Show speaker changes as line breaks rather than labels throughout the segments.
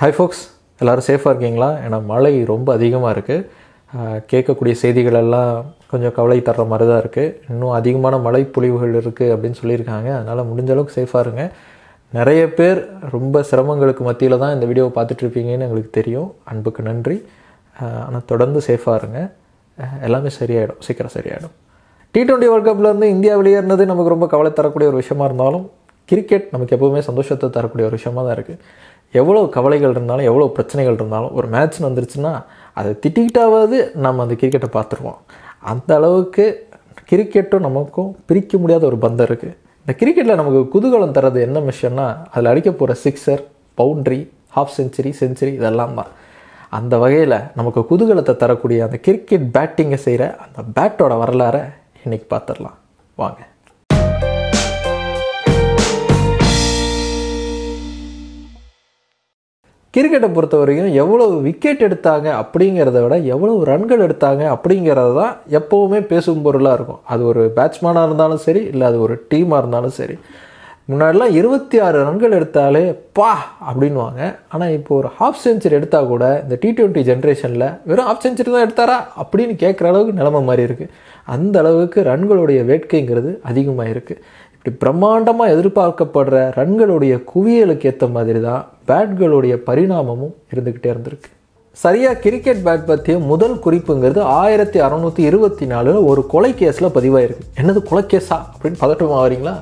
Hi ஃபோக்ஸ் எல்லோரும் சேஃபாக இருக்கீங்களா? ஏன்னா மழை ரொம்ப அதிகமாக இருக்குது கேட்கக்கூடிய செய்திகள் எல்லாம் கொஞ்சம் கவலை தர்ற மாதிரி தான் இருக்குது இன்னும் அதிகமான மழை பொழிவுகள் இருக்குது அப்படின்னு சொல்லியிருக்காங்க. அதனால் முடிஞ்ச அளவுக்கு சேஃபாக இருங்க. நிறைய பேர் ரொம்ப சிரமங்களுக்கு மத்தியில் தான் இந்த வீடியோவை பார்த்துட்ருப்பீங்கன்னு எங்களுக்கு தெரியும். அன்புக்கு நன்றி. ஆனால் தொடர்ந்து சேஃபாக இருங்க. எல்லாமே சரியாயிடும். சீக்கிரம் சரியாயிடும். டி டுவெண்ட்டி வேர்ல்ட் கப்லேருந்து இந்தியா வெளியேறினது நமக்கு ரொம்ப கவலை தரக்கூடிய ஒரு விஷயமா இருந்தாலும் கிரிக்கெட் நமக்கு எப்போவுமே சந்தோஷத்தை தரக்கூடிய ஒரு விஷயமா தான் இருக்குது எவ்வளோ கவலைகள் இருந்தாலும் எவ்வளோ பிரச்சனைகள் இருந்தாலும் ஒரு மேட்ச் வந்துருச்சுன்னா அதை திட்டிக்கிட்டாவது நம்ம அந்த கிரிக்கெட்டை பார்த்துருவோம். அந்த அளவுக்கு கிரிக்கெட்டும் நமக்கும் பிரிக்க முடியாத ஒரு பந்தம் இருக்குது இந்த கிரிக்கெட்டில் நமக்கு குதூகலம் தர்றது என்ன விஷயம்னா அதில் அடிக்க போகிற sixer boundary half century century இதெல்லாம் தான். அந்த வகையில் நமக்கு குதூகலத்தை தரக்கூடிய அந்த கிரிக்கெட் பேட்டிங்கை செய்கிற அந்த பேட்டோட வரலாறை இன்னைக்கு பார்த்துடலாம். வாங்க. கிரிக்கெட்டை பொறுத்த வரைக்கும் எவ்வளோ விக்கெட் எடுத்தாங்க அப்படிங்கிறத விட எவ்வளோ ரன்கள் எடுத்தாங்க அப்படிங்கிறது தான் எப்போவுமே பேசும் பொருளாக இருக்கும். அது ஒரு பேட்ஸ்மேனாக இருந்தாலும் சரி இல்லை அது ஒரு டீமாக இருந்தாலும் சரி. முன்னாடிலாம் இருபத்தி ஆறு ரன்கள் எடுத்தாலே பா! அப்படின்வாங்க ஆனால் இப்போ ஒரு ஹாஃப் செஞ்சுரி எடுத்தால் கூட இந்த டி ட்வெண்ட்டி ஜென்ரேஷனில் வெறும் ஹாஃப் செஞ்சுரி தான் எடுத்தாரா? அப்படின்னு கேட்குற அளவுக்கு நிலமை மாதிரி இருக்குது அந்த அளவுக்கு ரன்களுடைய வேட்கைங்கிறது அதிகமாக இருக்குது பிரம்மாண்டமாக எதிர்பார்க்கப்படுற ரன்களுடைய குவியலுக்கு ஏற்ற மாதிரி தான் பேட்களுடைய பரிணாமமும் இருந்துக்கிட்டே இருந்திருக்கு. சரியாக கிரிக்கெட் பேட் பற்றிய முதல் குறிப்புங்கிறது ஆயிரத்தி அறநூற்றி இருபத்தி நாலில் ஒரு கொலை கேஸில் பதிவாயிருக்கு. என்னது கொலை கேஸா அப்படின்னு பதட்டமாக வரீங்களா?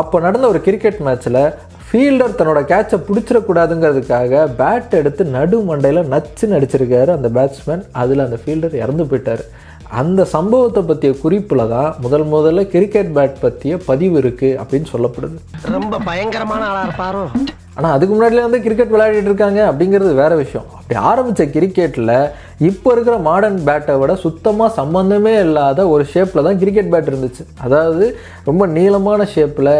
அப்போ நடந்த ஒரு கிரிக்கெட் மேட்ச்சில் ஃபீல்டர் தன்னோட கேட்சை பிடிச்சிடக்கூடாதுங்கிறதுக்காக பேட் எடுத்து நடு மண்டையில் நச்சுன்னு அடிச்சிருக்காரு அந்த பேட்ஸ்மேன் அதில் அந்த ஃபீல்டர் இறந்து போயிட்டார். அந்த சம்பவத்தை பற்றிய குறிப்பில் தான் முதல் முதல்ல கிரிக்கெட் பேட் பற்றிய பதிவு இருக்குது அப்படின்னு சொல்லப்படுது.
ரொம்ப பயங்கரமான ஆளா இருப்பாரோ.
ஆனால் அதுக்கு முன்னாடியே வந்து கிரிக்கெட் விளையாடிட்டு இருக்காங்க அப்படிங்கிறது வேற விஷயம். அப்படி ஆரம்பித்த கிரிக்கெட்டில் இப்போ இருக்கிற மாடர்ன் பேட்டை விட சுத்தமாக சம்மந்தமே இல்லாத ஒரு ஷேப்பில் தான் கிரிக்கெட் பேட் இருந்துச்சு. அதாவது ரொம்ப நீளமான ஷேப்பில்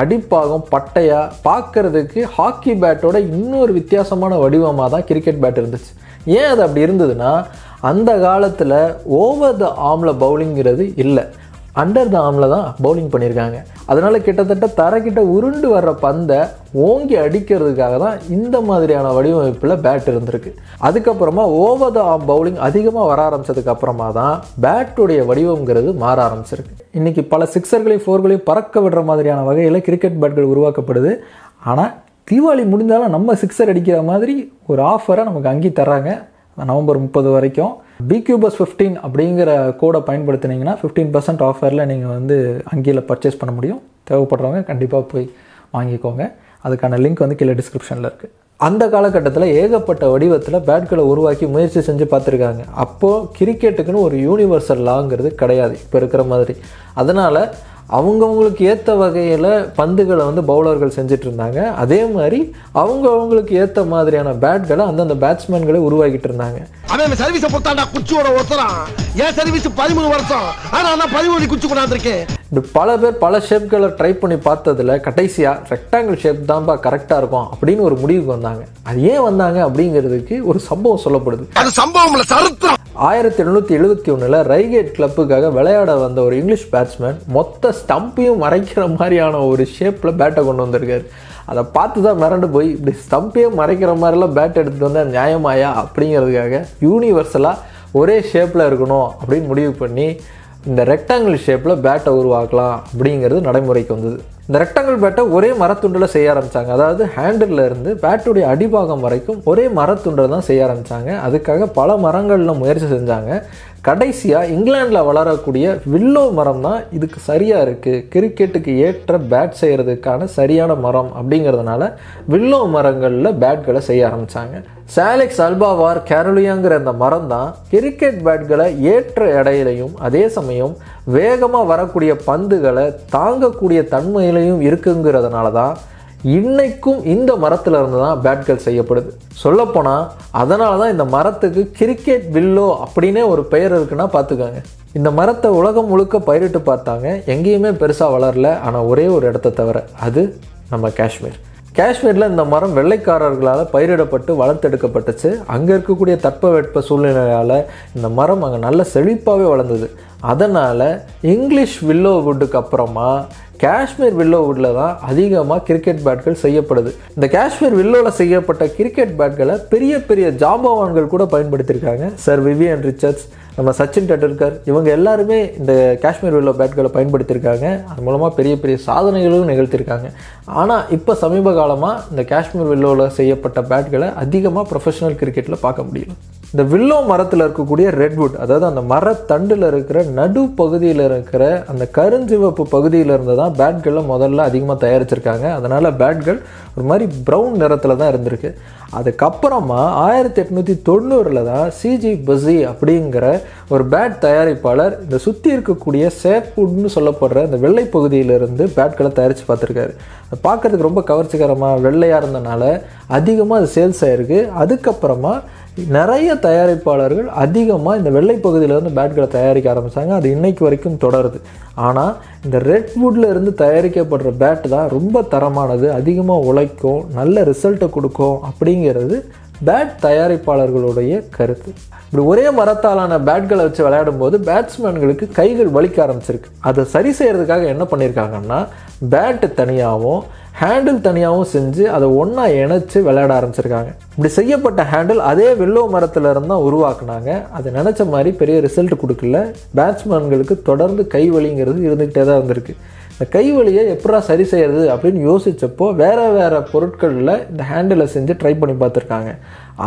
அடிப்பாகம் பட்டையாக பார்க்கறதுக்கு ஹாக்கி பேட்டோட இன்னொரு வித்தியாசமான வடிவமாக தான் கிரிக்கெட் பேட் இருந்துச்சு. ஏன் அது அப்படி இருந்ததுன்னா அந்த காலத்தில் ஓவர் த ஆமில் பவுலிங்கிறது இல்லை. அண்டர் த ஆமில் தான் பவுலிங் பண்ணியிருக்காங்க அதனால் கிட்டத்தட்ட தரைக்கிட்ட உருண்டு வர்ற பந்தை ஓங்கி அடிக்கிறதுக்காக தான் இந்த மாதிரியான வடிவமைப்பில் பேட் இருந்திருக்கு. அதுக்கப்புறமா ஓவர் த ஆம் பவுலிங் அதிகமாக வர ஆரம்பித்ததுக்கு அப்புறமா தான் பேட்டுடைய வடிவங்கிறது மாற ஆரம்பிச்சிருக்கு. இன்றைக்கி பல சிக்ஸர்களையும் ஃபோர்களையும் பறக்க விடுற மாதிரியான வகையில் கிரிக்கெட் பேட்கள் உருவாக்கப்படுது. ஆனால் தீபாவளி முடிஞ்சாலும் நம்ம சிக்ஸர் அடிக்கிற மாதிரி ஒரு ஆஃபரை நமக்கு அங்கே தர்றாங்க. நவம்பர் முப்பது வரைக்கும். பிக்யூபஸ் ஃபிஃப்டீன் அப்படிங்கிற கோடை பயன்படுத்தினீங்கன்னா ஃபிஃப்டீன் பர்சன்ட் ஆஃபரில் நீங்கள் வந்து அங்கேயில் பர்ச்சேஸ் பண்ண முடியும். தேவைப்படுறவங்க கண்டிப்பாக போய் வாங்கிக்கோங்க. அதுக்கான லிங்க் வந்து கீழே டிஸ்கிரிப்ஷனில் இருக்குது அந்த காலகட்டத்தில் ஏகப்பட்ட வடிவத்தில் பேட்களை உருவாக்கி முயற்சி செஞ்சு பார்த்துருக்காங்க. அப்போது கிரிக்கெட்டுக்குன்னு ஒரு யூனிவர்சல் லாங்கிறது கிடையாது. இப்போ இருக்கிற மாதிரி. அதனால் அவங்கவுங்களுக்கு ஏற்ற வகையில் பந்துகளை வந்து பவுலர்கள் செஞ்சுட்டு இருந்தாங்க அதே மாதிரி அவங்க அவங்களுக்கு ஏற்ற மாதிரியான பேட்களை அந்தந்த பேட்ஸ்மேன்களை உருவாக்கிட்டு இருந்தாங்க
அவன் சர்வீஸ பொறுத்தாண்டா குச்சியோட ஒருத்தரான் என் சர்வீஸ் பதிமூணு வருஷம். ஆனா நான் பதிமூணு குச்சி கொண்டாந்துருக்கேன்.
இப்படி பல பேர் பல ஷேப்களை ட்ரை பண்ணி பார்த்ததுல கடைசியாக ரெக்டாங்கிள் ஷேப் தான்ப்பா கரெக்டாக இருக்கும் அப்படின்னு ஒரு முடிவுக்கு வந்தாங்க. அது ஏன் வந்தாங்க அப்படிங்கிறதுக்கு ஒரு சம்பவம் சொல்லப்படுது.
அது சம்பவம்ல சரித்திரம்.
ஆயிரத்தி எழுநூற்றி எழுபத்தி ஒன்றில் ரைகேட் கிளப்புக்காக விளையாட வந்த ஒரு இங்கிலீஷ் பேட்ஸ்மேன் மொத்த ஸ்டம்பையும் மறைக்கிற மாதிரியான ஒரு ஷேப்பில் பேட்டை கொண்டு வந்திருக்காரு. அதை பார்த்து தான் மிரண்டு போய் இப்படி ஸ்டம்பையும் மறைக்கிற மாதிரிலாம் பேட் எடுத்துகிட்டு வந்தால் நியாயமாயா? அப்படிங்கிறதுக்காக யூனிவர்சலாக ஒரே ஷேப்பில் இருக்கணும் அப்படின்னு முடிவு பண்ணி இந்த ரெக்டாங்கிள் ஷேப்பில் பேட்டை உருவாக்கலாம் அப்படிங்கிறது நடைமுறைக்கு வந்தது. இந்த ரெக்டாங்கிள் பேட்டை ஒரே மரத்துண்டில் செய்ய ஆரம்பித்தாங்க அதாவது ஹேண்டில் இருந்து பேட்டுடைய அடிபாகம் வரைக்கும் ஒரே மரத்துண்டில் தான் செய்ய ஆரம்பித்தாங்க அதுக்காக பல மரங்களில் முயற்சி செஞ்சாங்க. கடைசியாக இங்கிலாண்டில் வளரக்கூடிய வில்லோ மரம் தான் இதுக்கு சரியாக இருக்குது கிரிக்கெட்டுக்கு ஏற்ற பேட் செய்கிறதுக்கான சரியான மரம் அப்படிங்கிறதுனால வில்லோ மரங்களில் பேட்களை செய்ய ஆரம்பித்தாங்க சாலெக்ஸ் அல்பாவார் கேரலியாங்கிற அந்த மரம் தான் கிரிக்கெட் பேட்களை ஏற்ற எடையிலையும் அதே சமயம் வேகமாக வரக்கூடிய பந்துகளை தாங்கக்கூடிய தன்மையிலையும் இருக்குங்கிறதுனால தான் இன்னைக்கும் இந்த மரத்துல இருந்து தான் பேட்கள் செய்யப்படுது. சொல்லப்போனால் அதனால தான் இந்த மரத்துக்கு கிரிக்கெட் வில்லோ அப்படின்னே ஒரு பெயர் இருக்குன்னா பார்த்துக்கோங்க. இந்த மரத்தை உலகம் முழுக்க பயிரிட்டு பார்த்தாங்க. எங்கேயுமே பெருசாக வளரல. ஆனால் ஒரே ஒரு இடத்த தவிர அது நம்ம காஷ்மீர். காஷ்மீரில் இந்த மரம் வெள்ளைக்காரர்களால் பயிரிடப்பட்டு வளர்த்தெடுக்கப்பட்டுச்சு. அங்கே இருக்கக்கூடிய தட்பவெட்ப சூழ்நிலையால் இந்த மரம் அங்கே நல்ல செழிப்பாகவே வளர்ந்தது. அதனால் இங்கிலீஷ் வில்லோ வுட்டுக்கு அப்புறமா காஷ்மீர் வில்லோ தான் அதிகமாக கிரிக்கெட் பேட்கள் செய்யப்படுது. இந்த காஷ்மீர் வில்லோவில் செய்யப்பட்ட கிரிக்கெட் பேட்களை பெரிய பெரிய ஜாம்பவான்கள் கூட பயன்படுத்தியிருக்காங்க. சார் விவியன் ரிச்சர்ட்ஸ் நம்ம சச்சின் டெண்டுல்கர் இவங்க எல்லாருமே இந்த காஷ்மீர் வில்லோ பேட்களை பயன்படுத்தியிருக்காங்க. அது மூலமாக பெரிய பெரிய சாதனைகளும் நிகழ்த்தியிருக்காங்க. ஆனால் இப்போ சமீப காலமாக இந்த காஷ்மீர் வில்லோவில் செய்யப்பட்ட பேட்களை அதிகமாக ப்ரொஃபஷனல் கிரிக்கெட்டில் பார்க்க முடியல. இந்த வில்லோ மரத்தில் இருக்கக்கூடிய ரெட்வுட் அதாவது அந்த மரத்தண்டில் இருக்கிற நடு பகுதியில் இருக்கிற அந்த கருஞ்சிவப்பு பகுதியில் இருந்து தான் பேட்களை முதல்ல அதிகமாக தயாரிச்சிருக்காங்க. அதனால் பேட்கள் ஒரு மாதிரி ப்ரௌன் நிறத்தில் தான் இருந்திருக்கு. அதுக்கப்புறமா ஆயிரத்தி எட்நூற்றி தொண்ணூறில் தான் சிஜி பசி அப்படிங்கிற ஒரு பேட் தயாரிப்பாளர் இந்த சுற்றி இருக்கக்கூடிய சேப்வுட்னு சொல்லப்படுற இந்த வெள்ளை பகுதியிலிருந்து பேட்களை தயாரித்து பார்த்துருக்காரு. அது பார்க்கறதுக்கு ரொம்ப கவர்ச்சிகரமாக வெள்ளையாக இருந்தனால அதிகமாக அது சேல்ஸ் ஆயிருக்கு. அதுக்கப்புறமா நிறைய தயாரிப்பாளர்கள் அதிகமாக இந்த வெள்ளை பகுதியிலேருந்து பேட்களை தயாரிக்க ஆரம்பித்தாங்க அது இன்னைக்கு வரைக்கும் தொடருது. ஆனால் இந்த ரெட்வுட்டில் இருந்து தயாரிக்கப்படுற பேட் தான் ரொம்ப தரமானது அதிகமாக உழைக்கும் நல்ல ரிசல்ட்டை கொடுக்கும் அப்படிங்கிறது பேட் தயாரிப்பாளர்களுடைய கருத்து. இப்படி ஒரே மரத்தாலான பேட்களை வச்சு விளையாடும் போது பேட்ஸ்மேன்களுக்கு கைகள் வலிக்க ஆரம்பிச்சிருக்கு. அதை சரி செய்கிறதுக்காக என்ன பண்ணியிருக்காங்கன்னா பேட்டு தனியாகவும் ஹேண்டில் தனியாகவும் செஞ்சு அதை ஒன்றா இணைச்சி விளையாட ஆரம்பிச்சிருக்காங்க. இப்படி செய்யப்பட்ட ஹேண்டில் அதே வெள்ளோ மரத்தில் இருந்து தான் உருவாக்குனாங்க. அது நினச்ச மாதிரி பெரிய ரிசல்ட் கொடுக்கல. பேட்ஸ்மேன்களுக்கு தொடர்ந்து கை வலிங்கிறது இருந்துக்கிட்டே தான் இருந்திருக்கு. இந்த கை வலியை எப்படா சரி செய்யறது அப்படின்னு யோசித்தப்போ வேறு வேறு பொருட்களில் இந்த ஹேண்டிலை செஞ்சு ட்ரை பண்ணி பார்த்துருக்காங்க.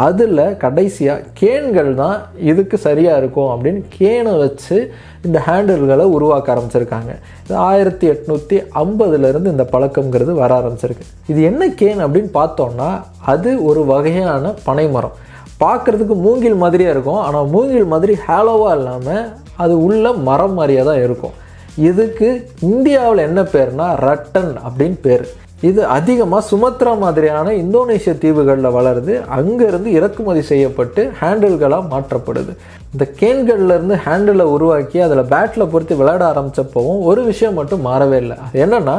அதில் கடைசியாக கேன்கள் தான் இதுக்கு சரியாக இருக்கும் அப்படின்னு கேனை வச்சு இந்த ஹேண்டில்களை உருவாக்க ஆரம்பிச்சிருக்காங்க. இது ஆயிரத்தி எட்நூற்றி ஐம்பதுலேருந்து இந்த பழக்கங்கிறது வர ஆரம்பிச்சிருக்கு. இது என்ன கேன் அப்படின்னு பார்த்தோம்னா அது ஒரு வகையான பனைமரம். பார்க்குறதுக்கு மூங்கில் மாதிரியே இருக்கும். ஆனால் மூங்கில் மாதிரி ஹேலோவாக இல்லாமல் அது உள்ள மரம் மாதிரியே தான் இருக்கும். இதுக்கு இந்தியாவில் என்ன பேர்னா ரட்டன் அப்படின்னு பேர். இது அதிகமாக சுமத்ரா மாதிரியான இந்தோனேஷிய தீவுகளில் வளருது. அங்கேருந்து இறக்குமதி செய்யப்பட்டு ஹேண்டில்களாக மாற்றப்படுது. இந்த கேன்கள்லேருந்து ஹேண்டிலை உருவாக்கி அதில் பேட்டில் பொறுத்து விளையாட ஆரம்பித்தப்பவும் ஒரு விஷயம் மட்டும் மாறவே இல்லை. அது என்னென்னா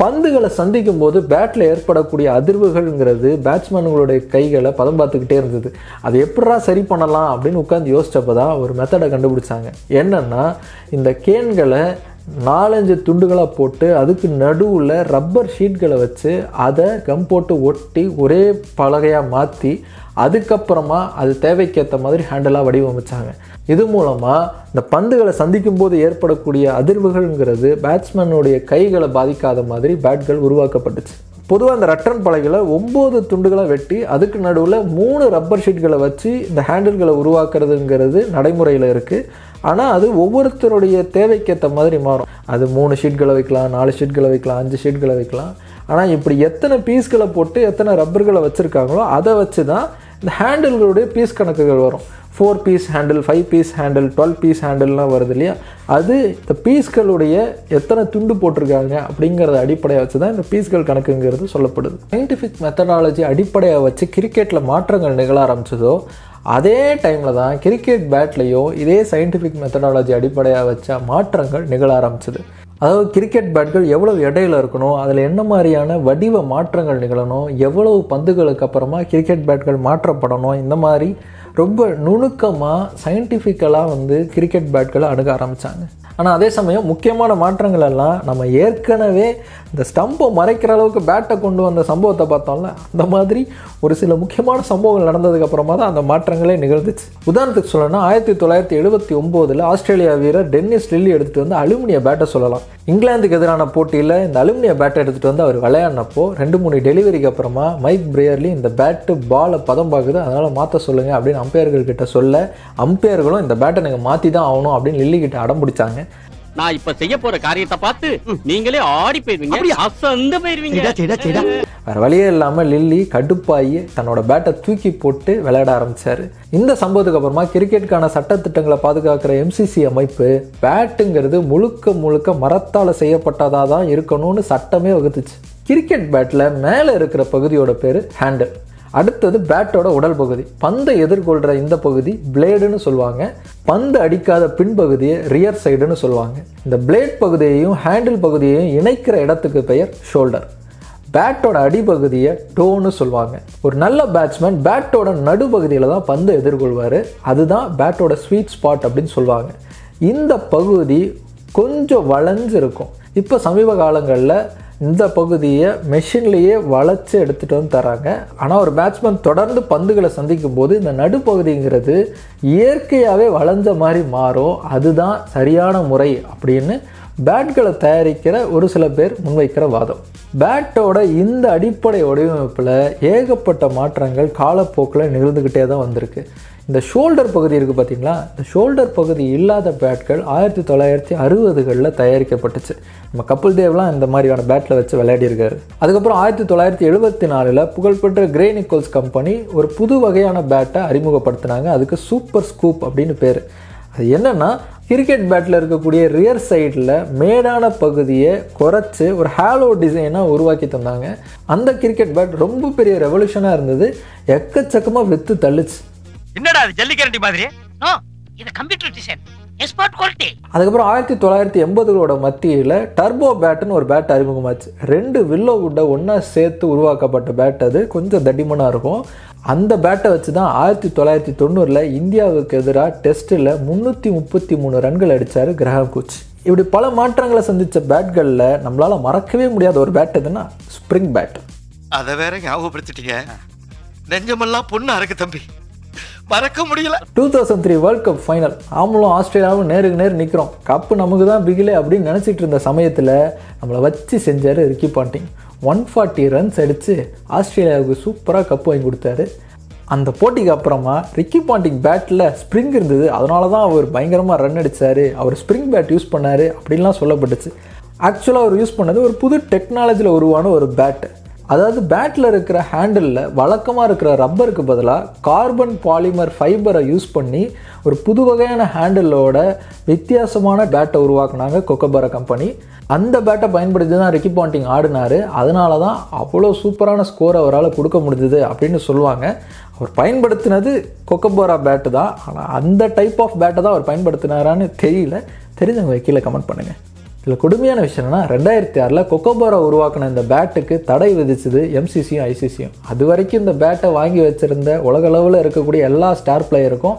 பந்துகளை சந்திக்கும் போது பேட்டில் ஏற்படக்கூடிய அதிர்வுகள்ங்கிறது பேட்ஸ்மேனுங்களுடைய கைகளை பதம் பார்த்துக்கிட்டே இருந்தது. அது எப்படா சரி பண்ணலாம் அப்படின்னு உட்காந்து யோசித்தப்போ தான் ஒரு மெத்தடை கண்டுபிடிச்சாங்க. என்னென்னா இந்த கேன்களை நாலஞ்சு துண்டுகளாக போட்டு அதுக்கு நடுவில் ரப்பர் ஷீட்களை வச்சு அதை கம் போட்டு ஒட்டி ஒரே பலகையாக மாற்றி அதுக்கப்புறமா அது தேவைக்கேற்ற மாதிரி ஹேண்டலாக வடிவமைச்சாங்க. இது மூலமாக இந்த பந்துகளை சந்திக்கும் போது ஏற்படக்கூடிய அதிர்வுகள்ங்கிறது பேட்ஸ்மேனுடைய கைகளை பாதிக்காத மாதிரி பேட்கள் உருவாக்கப்பட்டுச்சு. பொதுவாக அந்த ரட்டன் பலகையில் ஒம்பது துண்டுகளாக வெட்டி அதுக்கு நடுவில் மூணு ரப்பர் ஷீட்களை வச்சு இந்த ஹேண்டில்களை உருவாக்குறதுங்கிறது நடைமுறையில் இருக்குது ஆனால் அது ஒவ்வொருத்தருடைய தேவைக்கேற்ற மாதிரி மாறும். அது மூணு ஷீட்களை வைக்கலாம் நாலு ஷீட்களை வைக்கலாம் அஞ்சு ஷீட்களை வைக்கலாம். ஆனால் இப்படி எத்தனை பீஸ்களை போட்டு எத்தனை ரப்பர்களை வச்சுருக்காங்களோ அதை வச்சு தான் இந்த ஹேண்டில்களுடைய பீஸ் கணக்குகள் வரும். Four piece handle five piece handle twelve piece ஹேண்டில்லாம் வருது இல்லையா? அது இந்த பீஸ்களுடைய எத்தனை துண்டு போட்டிருக்காங்க அப்படிங்கிறத அடிப்படையாக வச்சு தான் இந்த பீஸ்கள் கணக்குங்கிறது சொல்லப்படுது. சயின்டிஃபிக் மெத்தடாலஜி அடிப்படையாக வச்சு கிரிக்கெட்டில் மாற்றங்கள் நிகழ ஆரம்பிச்சதோ அதே டைமில் தான் கிரிக்கெட் பேட்லேயும் இதே சயின்டிஃபிக் மெத்தடாலஜி அடிப்படையாக வச்ச மாற்றங்கள் நிகழ ஆரம்பிச்சது. அதாவது கிரிக்கெட் பேட்கள் எவ்வளவு இடையில இருக்கணும் அதில் என்ன மாதிரியான வடிவ மாற்றங்கள் நிகழணும் எவ்வளவு பந்துகளுக்கு அப்புறமா கிரிக்கெட் பேட்கள் மாற்றப்படணும் இந்த மாதிரி ரொம்ப நுணுக்கமாக சயின்டிஃபிக்கலாக வந்து கிரிக்கெட் பேட்களை அணுக ஆரம்பித்தாங்க ஆனால் அதே சமயம் முக்கியமான மாற்றங்கள் எல்லாம் நம்ம ஏற்கனவே இந்த ஸ்டம்பை மறைக்கிற அளவுக்கு பேட்டை கொண்டு வந்த சம்பவத்தை பார்த்தோம்ல அந்த மாதிரி ஒரு சில முக்கியமான சம்பவங்கள் நடந்ததுக்கு அப்புறமா தான் அந்த மாற்றங்களே நிகழ்ந்துச்சு. உதாரணத்துக்கு சொல்லணும்னா ஆயிரத்தி தொள்ளாயிரத்தி எழுபத்தி ஒம்போதில் ஆஸ்திரேலியா வீரர் டென்னிஸ் லில்லி எடுத்துகிட்டு வந்து அலுமினிய பேட்டை சொல்லலாம். இங்கிலாந்துக்கு எதிரான போட்டியில் இந்த அலுமினிய பேட்டை எடுத்துகிட்டு வந்து அவர் விளையாடினப்போ ரெண்டு மூணு டெலிவரிக்கு அப்புறமா மைக் பிரேயர்லி இந்த பேட்டு பாலை பதம் பார்க்குது அதனால் மாற்ற சொல்லுங்கள் அப்படின்னு அம்பையர்கள் கிட்ட சொல்ல அம்பையர்களும் இந்த பேட்டை நீங்கள் மாற்றி தான் ஆகணும் அப்படின்னு லில்லி கிட்ட அடம் பிடிச்சாங்க.
நான் இப்ப செய்ய போற காரியத்தை பார்த்து நீங்களே ஆடி போயிருவீங்க அசந்து போயிருவீங்க
வேறு வழியே இல்லாமல் லில்லி கடுப்பாகி தன்னோட பேட்டை தூக்கி போட்டு விளையாட ஆரம்பித்தார் இந்த சம்பவத்துக்கு அப்புறமா கிரிக்கெட்டுக்கான சட்டத்திட்டங்களை பாதுகாக்கிற எம்சிசி அமைப்பு பேட்டுங்கிறது முழுக்க முழுக்க மரத்தால் செய்யப்பட்டதாக தான் இருக்கணும்னு சட்டமே வகுத்துச்சு. கிரிக்கெட் பேட்டில் மேலே இருக்கிற பகுதியோட பேர் ஹேண்டில் அடுத்தது பேட்டோட உடல் பகுதி. பந்தை எதிர்கொள்கிற இந்த பகுதி பிளேடுன்னு சொல்லுவாங்க. பந்து அடிக்காத பின்பகுதியை ரியர் சைடுன்னு சொல்லுவாங்க. இந்த பிளேட் பகுதியையும் ஹேண்டில் பகுதியையும் இணைக்கிற இடத்துக்கு பெயர் ஷோல்டர் பேட்டோட அடிப்பகுதியை டோன்னு சொல்லுவாங்க. ஒரு நல்ல பேட்ஸ்மேன் பேட்டோட நடுப்பகுதியில் தான் பந்து எதிர்கொள்வார். அதுதான் பேட்டோட ஸ்வீட் ஸ்பாட் அப்படின்னு சொல்லுவாங்க. இந்த பகுதி கொஞ்சம் வளைஞ்சு இருக்கும். இப்போ சமீப காலங்களில் இந்த பகுதியை மெஷின்லேயே வளைச்சு எடுத்துகிட்டு வந்து தராங்க ஆனால் ஒரு பேட்ஸ்மேன் தொடர்ந்து பந்துகளை சந்திக்கும் போது இந்த நடுப்பகுதிங்கிறது இயற்கையாகவே வளைஞ்ச மாதிரி மாறும். அதுதான் சரியான முறை அப்படின்னு பேட்களை தயாரிக்கிற ஒரு சில பேர் முன்வைக்கிற வாதம். பேட்டோட இந்த அடிப்படை வடிவமைப்பில் ஏகப்பட்ட மாற்றங்கள் காலப்போக்கில் நிகழ்ந்துக்கிட்டே தான் வந்திருக்கு. இந்த ஷோல்டர் பகுதி இருக்குது பார்த்தீங்களா இந்த ஷோல்டர் பகுதி இல்லாத பேட்கள் ஆயிரத்தி தொள்ளாயிரத்தி அறுபதுகளில் தயாரிக்கப்பட்டுச்சு. நம்ம கபில் தேவ்லாம் இந்த மாதிரியான பேட்டில் வச்சு விளையாடிருக்காரு அதுக்கப்புறம் ஆயிரத்தி தொள்ளாயிரத்தி எழுபத்தி நாலில் புகழ்பெற்ற கிரே நிக்கோல்ஸ் கம்பெனி ஒரு புது வகையான பேட்டை அறிமுகப்படுத்தினாங்க. அதுக்கு சூப்பர் ஸ்கூப் அப்படின்னு பேர். என்னன்னா கிரிக்கெட் பேட்டில் இருக்கக்கூடிய ரியர் சைடில் மேடான பகுதியை குறைச்சி ஒரு ஹாலோ டிசைனாக உருவாக்கி தந்தாங்க. அந்த கிரிக்கெட் பேட் ரொம்ப பெரிய ரெவல்யூஷனாக இருந்தது. எக்கச்சக்கமாக விற்று தள்ளுச்சு.
என்னடா அது ஜல்லிக்கரண்டி மாதிரி?
நோ இது கம்ப்யூட்டர் டிசைன்
அதுக்கப்புறம் ஆயிரத்தி தொள்ளாயிரத்தி எண்பதுகளோட மத்தியில் டர்போ பேட்டுன்னு ஒரு பேட் அறிமுகமாச்சு. ரெண்டு வில்லோ வுட்டை ஒன்றா சேர்த்து உருவாக்கப்பட்ட பேட் அது. கொஞ்சம் தடிமனாக இருக்கும். அந்த பேட்டை வச்சு தான் ஆயிரத்தி தொள்ளாயிரத்தி தொண்ணூறில் இந்தியாவுக்கு எதிராக டெஸ்ட்டில் முந்நூற்றி முப்பத்தி மூணு ரன்கள் அடித்தார் கிரஹாம் கோச். இப்படி பல மாற்றங்களை சந்தித்த பேட்களில் நம்மளால் மறக்கவே முடியாத ஒரு பேட் எதுன்னா ஸ்ப்ரிங் பேட்
அத வேற ஞாபகப்படுத்திட்டீங்க. நெஞ்சமெல்லாம் பொண்ணு அறக்கு தம்பி. மறக்க முடியல.
Two thousand three world cup final நாமளும் ஆஸ்திரேலியாவும் நேருக்கு நேர் நிற்கிறோம் கப்பு நமக்கு தான் பிகிலே அப்படின்னு நினச்சிட்டு இருந்த சமயத்தில் நம்மளை வச்சு செஞ்சார் Ricky Ponting one forty runs அடித்து ஆஸ்திரேலியாவுக்கு சூப்பராக கப்பு வாங்கி கொடுத்தாரு. அந்த போட்டிக்கு அப்புறமா ரிக்கி பாண்டிங் பேட்டில் ஸ்ப்ரிங் இருந்தது. அதனால தான் அவர் பயங்கரமாக ரன் அடித்தார் அவர் ஸ்ப்ரிங் பேட் யூஸ் பண்ணார். அப்படின்லாம் சொல்லப்பட்டுச்சு. ஆக்சுவலாக அவர் யூஸ் பண்ணது ஒரு புது டெக்னாலஜியில் உருவான ஒரு பேட் அதாவது பேட்டில் இருக்கிற ஹேண்டிலில் வழக்கமாக இருக்கிற ரப்பருக்கு பதிலாக கார்பன் பாலிமர் ஃபைபரை யூஸ் பண்ணி ஒரு புது வகையான ஹேண்டிலோட வித்தியாசமான பேட்டை உருவாக்குனாங்க கொக்கபர கம்பெனி அந்த பேட்டை பயன்படுத்தி தான் ரிக்கி பாண்டிங் ஆடினார். அதனால தான் அவ்வளோ சூப்பரான ஸ்கோர் அவரால் கொடுக்க முடிஞ்சது அப்படின்னு சொல்லுவாங்க. அவர் பயன்படுத்தினது கொக்கோபோரா பேட்டு தான். ஆனால் அந்த டைப் ஆஃப் பேட்டை தான் அவர் பயன்படுத்தினாரான்னு தெரியல. தெரிஞ்சவங்க கீழே கமெண்ட் பண்ணுங்கள் இதில் கொடுமையான விஷயம் என்னன்னா ரெண்டாயிரத்தி ஆறில் கொக்கோபோரா உருவாக்கின இந்த பேட்டுக்கு தடை விதிச்சது எம்சிசியும் ஐசிசியும் அது வரைக்கும் இந்த பேட்டை வாங்கி வச்சிருந்த உலக அளவில் இருக்கக்கூடிய எல்லா ஸ்டார் பிளேயருக்கும்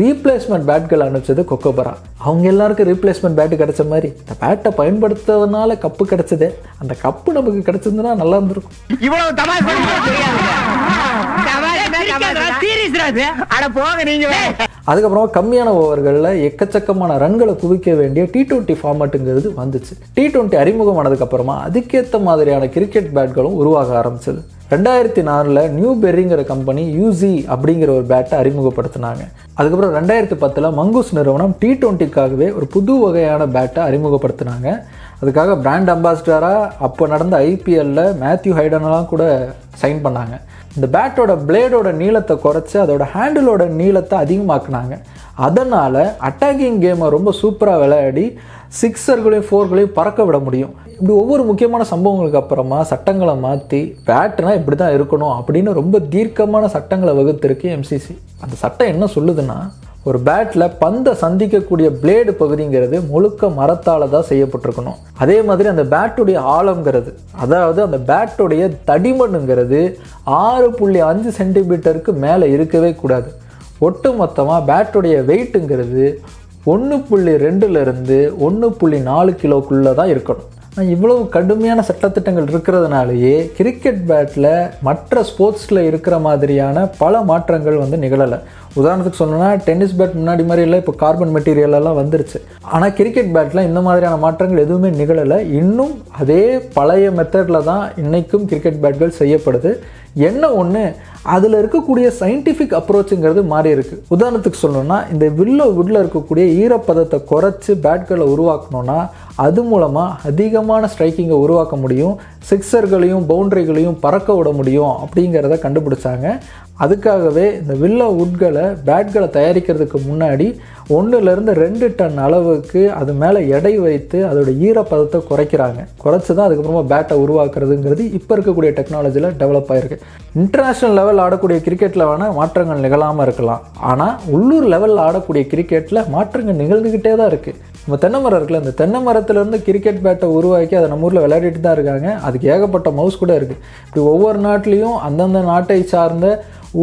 ரீப்ளேஸ்மெண்ட் பேட்கள் அனுப்பிச்சது கொக்கோபரா. அவங்க எல்லாருக்கும் ரீப்ளேஸ்மெண்ட் பேட்டு கிடைச்ச மாதிரி இந்த பேட்டை பயன்படுத்துறதுனால கப்பு கிடைச்சதே அந்த கப்பு நமக்கு கிடைச்சிருந்ததுன்னா நல்லா இருந்திருக்கும்.
இவ்வளவு தமாஷ் பண்ணி அட போங்க நீங்க
அதுக்கப்புறமா கம்மியான ஓவர்களில் எக்கச்சக்கமான ரன்களை குவிக்க வேண்டிய டி டுவெண்ட்டி ஃபார்மேட்டுங்கிறது வந்துச்சு. டி டுவெண்ட்டி அறிமுகமானதுக்கப்புறமா அதுக்கேற்ற மாதிரியான கிரிக்கெட் பேட்களும் உருவாக ஆரம்பிச்சது. ரெண்டாயிரத்தி நாலில் நியூ பெர்ரிங்கிற கம்பெனி யூசி அப்படிங்கிற ஒரு பேட்டை அறிமுகப்படுத்தினாங்க. அதுக்கப்புறம் ரெண்டாயிரத்தி பத்தில் மங்கூஸ் நிறுவனம் டி டுவெண்ட்டிக்காகவே ஒரு புது வகையான பேட்டை அறிமுகப்படுத்தினாங்க. அதுக்காக பிராண்ட் அம்பாசிடராக அப்போ நடந்த ஐபிஎல்லில் மேத்யூ ஹைடனெலாம் கூட சைன் பண்ணாங்க. இந்த பேட்டோட பிளேடோட நீளத்தை குறைச்சி அதோட ஹேண்டிலோட நீளத்தை அதிகமாக்குனாங்க. அதனால் அட்டாக்கிங் கேமை ரொம்ப சூப்பராக விளையாடி சிக்ஸர்களையும் ஃபோர்களையும் பறக்க விட முடியும். இப்படி ஒவ்வொரு முக்கியமான சம்பவங்களுக்கு அப்புறமா சட்டங்களை மாற்றி பேட்டுனா இப்படி தான் இருக்கணும் அப்படின்னு ரொம்ப தீர்க்கமான சட்டங்களை வகுத்திருக்கு எம்சிசி அந்த சட்டம் என்ன சொல்லுதுன்னா ஒரு பேட்டில் பந்தை சந்திக்கக்கூடிய பிளேடு பகுதிங்கிறது முழுக்க மரத்தால் தான் செய்யப்பட்டிருக்கணும். அதே மாதிரி அந்த பேட்டுடைய ஆழங்கிறது அதாவது அந்த பேட்டுடைய தடிமனுங்கிறது ஆறு புள்ளி அஞ்சு சென்டிமீட்டருக்கு மேலே இருக்கவே கூடாது. ஒட்டு மொத்தமாக பேட்டுடைய வெயிட்டுங்கிறது ஒன்று புள்ளி ரெண்டுலேருந்து ஒன்று புள்ளி நாலு கிலோக்குள்ளே தான் இருக்கணும். இவ்வளவு கடுமையான சட்டத்திட்டங்கள் இருக்கிறதுனாலேயே கிரிக்கெட் பேட்டில் மற்ற ஸ்போர்ட்ஸில் இருக்கிற மாதிரியான பல மாற்றங்கள் வந்து நிகழலை. உதாரணத்துக்கு சொல்லணும்னா டென்னிஸ் பேட் முன்னாடி மாதிரி இல்லை இப்போ கார்பன் மெட்டீரியலெல்லாம் வந்துருச்சு. ஆனால் கிரிக்கெட் பேட்டில் இந்த மாதிரியான மாற்றங்கள் எதுவுமே நிகழலை. இன்னும் அதே பழைய மெத்தடில் தான் இன்றைக்கும் கிரிக்கெட் பேட்கள் செய்யப்படுது. என்ன ஒன்று அதில் இருக்கக்கூடிய சயின்டிஃபிக் அப்ரோச்சுங்கிறது மாறி இருக்குது உதாரணத்துக்கு சொல்லணும்னா இந்த வில்லோ வுட்டில் இருக்கக்கூடிய ஈரப்பதத்தை குறைச்சி பேட்களை உருவாக்கணும்னா அது மூலமாக அதிகமான ஸ்ட்ரைக்கிங்கை உருவாக்க முடியும் சிக்ஸர்களையும் பவுண்டரிகளையும் பறக்க விட முடியும் அப்படிங்கிறத கண்டுபிடிச்சாங்க. அதுக்காகவே இந்த வில்ல உட்களை பேட்களை தயாரிக்கிறதுக்கு முன்னாடி ஒன்றுலேருந்து ரெண்டு டன் அளவுக்கு அது மேலே எடை வைத்து அதோடய ஈரப்பதத்தை குறைக்கிறாங்க. குறைச்சி தான் அதுக்கப்புறமா பேட்டை உருவாக்குறதுங்கிறது இப்போ இருக்கக்கூடிய டெக்னாலஜியில் டெவலப் ஆகிருக்கு இன்டர்நேஷ்னல் லெவல் ஆடக்கூடிய கிரிக்கெட்டில் வேணால் மாற்றங்கள் நிகழாமல் இருக்கலாம். ஆனால் உள்ளூர் லெவலில் ஆடக்கூடிய கிரிக்கெட்டில் மாற்றங்கள் நிகழ்ந்துக்கிட்டே தான் இருக்குது நம்ம தென்னை மரம் இருக்குல்ல இந்த தென்னை மரத்துலேருந்து கிரிக்கெட் பேட்டை உருவாக்கி அதை நம்ம ஊரில் விளையாடிட்டு தான் இருக்காங்க. அதுக்கு ஏகப்பட்ட மவுஸ் கூட இருக்குது இப்படி ஒவ்வொரு நாட்டிலையும் அந்தந்த நாட்டை சார்ந்த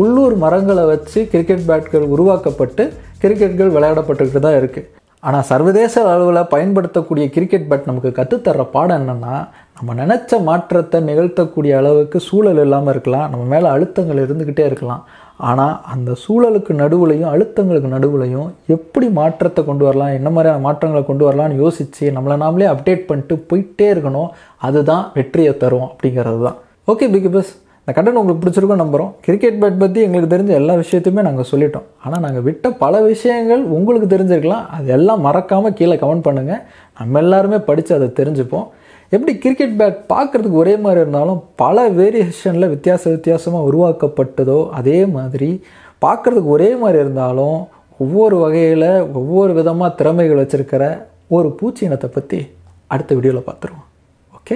உள்ளூர் மரங்களை வச்சு கிரிக்கெட் பேட்கள் உருவாக்கப்பட்டு கிரிக்கெட்கள் விளையாடப்பட்டுக்கிட்டு தான் இருக்குது ஆனால் சர்வதேச அளவில் பயன்படுத்தக்கூடிய கிரிக்கெட் பேட் நமக்கு கற்றுத்தர்ற பாடம் என்னென்னா நம்ம நினச்ச மாற்றத்தை நிகழ்த்தக்கூடிய அளவுக்கு சூழல் இல்லாமல் இருக்கலாம். நம்ம மேலே அழுத்தங்கள் இருந்துக்கிட்டே இருக்கலாம். ஆனால் அந்த சூழலுக்கு நடுவுலையும் அழுத்தங்களுக்கு நடுவுலையும் எப்படி மாற்றத்தை கொண்டு வரலாம் என்ன மாதிரியான மாற்றங்களை கொண்டு வரலாம்னு யோசித்து நம்மளை நாமளே அப்டேட் பண்ணிட்டு போயிட்டே இருக்கணும் அதுதான் வெற்றியை தரும் அப்படிங்கிறது தான் ஓகே பிக் பஸ் இந்த கண்டென்ட் உங்களுக்கு பிடிச்சிருக்கும் நம்புகிறோம் கிரிக்கெட் பேட் பற்றி எங்களுக்கு தெரிஞ்ச எல்லா விஷயத்தையுமே நாங்கள் சொல்லிட்டோம். ஆனால் நாங்கள் விட்ட பல விஷயங்கள் உங்களுக்கு தெரிஞ்சிருக்கலாம். அது எல்லாம் மறக்காமல் கீழே கமெண்ட் பண்ணுங்கள் நம்ம எல்லாருமே படித்து அதை தெரிஞ்சுப்போம். எப்படி கிரிக்கெட் பேட் பார்க்குறதுக்கு ஒரே மாதிரி இருந்தாலும் பல வேரியேஷனில் வித்தியாச வித்தியாசமாக உருவாக்கப்பட்டதோ அதே மாதிரி பார்க்குறதுக்கு ஒரே மாதிரி இருந்தாலும் ஒவ்வொரு வகையில் ஒவ்வொரு விதமாக திறமைகள் வச்சுருக்கிற ஒரு பூச்சி இனத்தை பற்றி அடுத்த வீடியோவில் பார்த்துருவோம். ஓகே